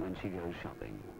when she goes shopping.